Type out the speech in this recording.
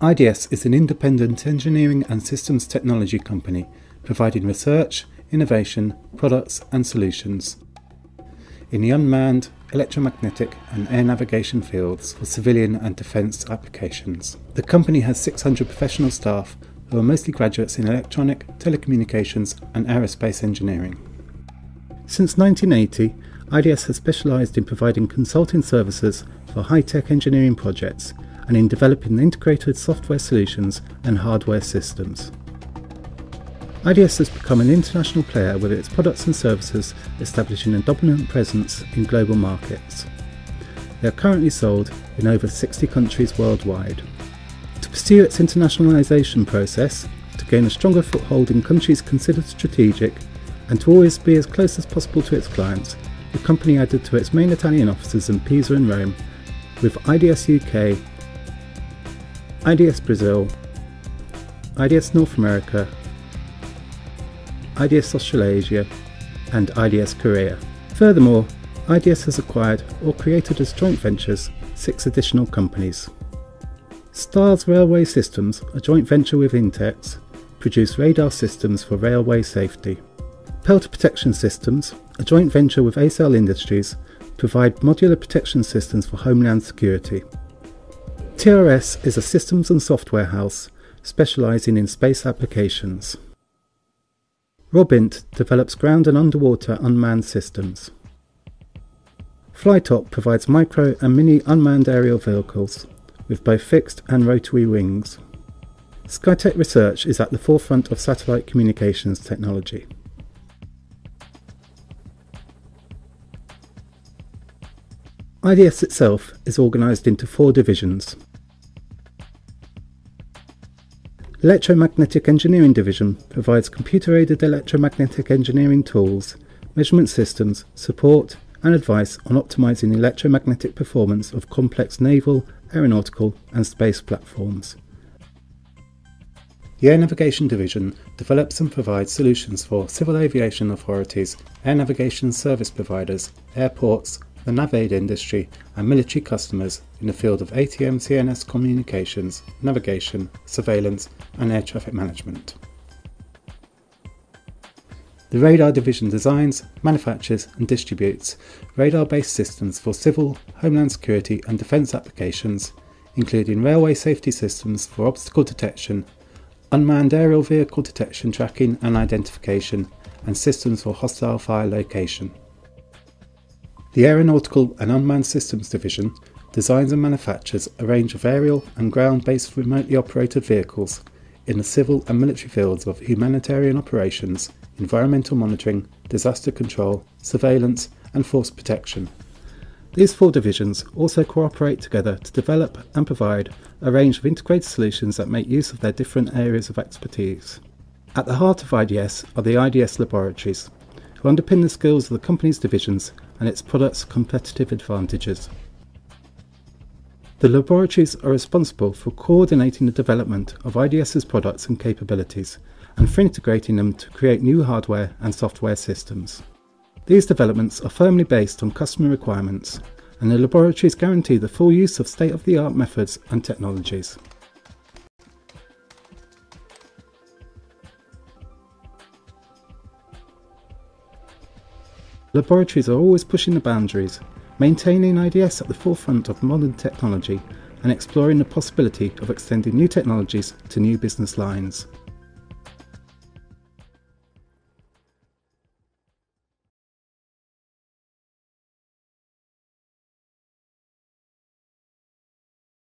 IDS is an independent engineering and systems technology company providing research, innovation, products, and solutions in the unmanned, electromagnetic, and air navigation fields for civilian and defence applications. The company has 600 professional staff who are mostly graduates in electronic, telecommunications, and aerospace engineering. Since 1980, IDS has specialised in providing consulting services for high tech engineering projects and in developing integrated software solutions and hardware systems. IDS has become an international player with its products and services establishing a dominant presence in global markets. They are currently sold in over 60 countries worldwide. To pursue its internationalisation process, to gain a stronger foothold in countries considered strategic, and to always be as close as possible to its clients, the company added to its main Italian offices in Pisa and Rome with IDS UK, IDS Brazil, IDS North America, IDS Australasia, and IDS Korea. Furthermore, IDS has acquired or created as joint ventures six additional companies. STARS Railway Systems, a joint venture with Intex, produce radar systems for railway safety. Pelter Protection Systems, a joint venture with ACell Industries, provide modular protection systems for homeland security. TRS is a systems and software house specialising in space applications. Robint develops ground and underwater unmanned systems. Flytop provides micro and mini unmanned aerial vehicles with both fixed and rotary wings. Skytech Research is at the forefront of satellite communications technology. IDS itself is organised into four divisions. Electromagnetic Engineering Division provides computer-aided electromagnetic engineering tools, measurement systems, support and advice on optimizing electromagnetic performance of complex naval, aeronautical and space platforms. The Air Navigation Division develops and provides solutions for civil aviation authorities, air navigation service providers, airports, the NavAid industry and military customers in the field of ATM CNS communications, navigation, surveillance and air traffic management. The Radar Division designs, manufactures and distributes radar-based systems for civil, homeland security and defence applications, including railway safety systems for obstacle detection, unmanned aerial vehicle detection, tracking and identification, and systems for hostile fire location. The Aeronautical and Unmanned Systems Division designs and manufactures a range of aerial and ground based remotely operated vehicles in the civil and military fields of humanitarian operations, environmental monitoring, disaster control, surveillance, and force protection. These four divisions also cooperate together to develop and provide a range of integrated solutions that make use of their different areas of expertise. At the heart of IDS are the IDS laboratories, who underpin the skills of the company's divisions and its products' competitive advantages. The laboratories are responsible for coordinating the development of IDS's products and capabilities and for integrating them to create new hardware and software systems. These developments are firmly based on customer requirements, and the laboratories guarantee the full use of state of the art methods and technologies. Laboratories are always pushing the boundaries, maintaining IDS at the forefront of modern technology and exploring the possibility of extending new technologies to new business lines.